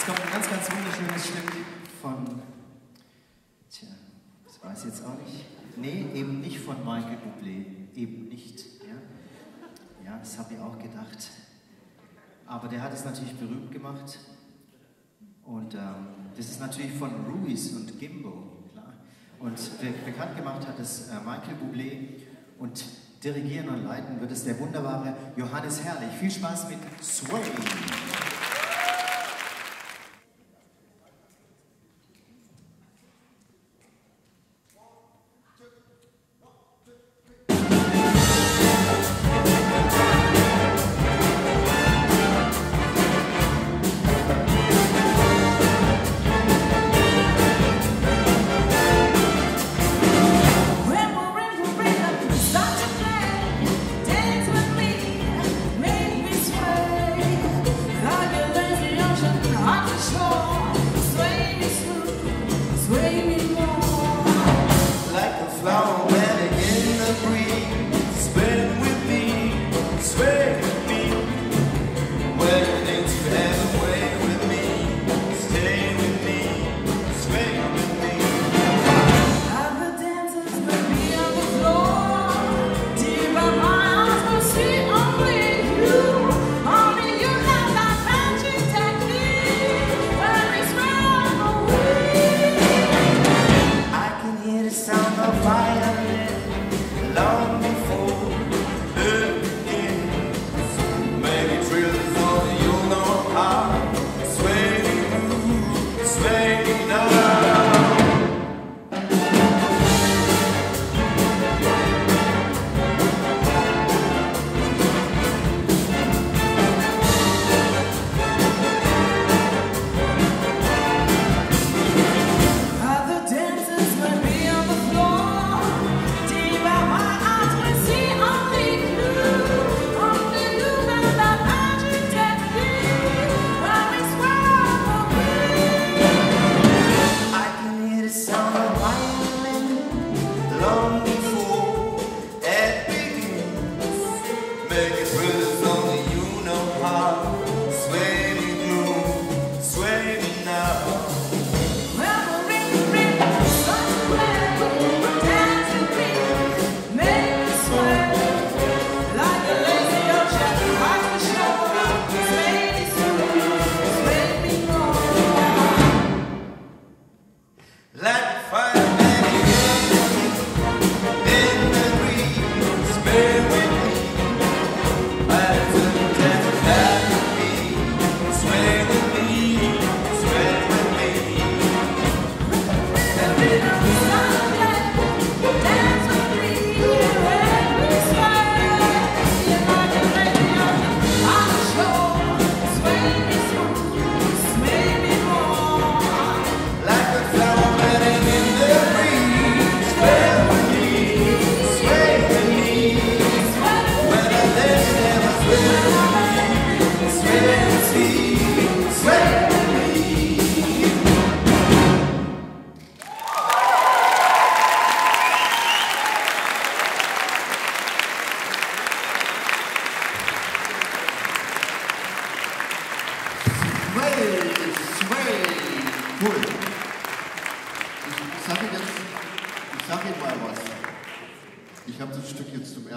Jetzt kommt ein ganz, ganz wunderschönes Stück von, tja, das weiß ich jetzt auch nicht. Nee, eben nicht von Michael Bublé, eben nicht. Ja, ja das habe ich auch gedacht. Aber der hat es natürlich berühmt gemacht. Und ähm, das ist natürlich von Ruiz und Gimbo, klar. Und be bekannt gemacht hat es äh, Michael Bublé. Und dirigieren und leiten wird es der wunderbare Johannes Herrlich. Viel Spaß mit Sway. make it real.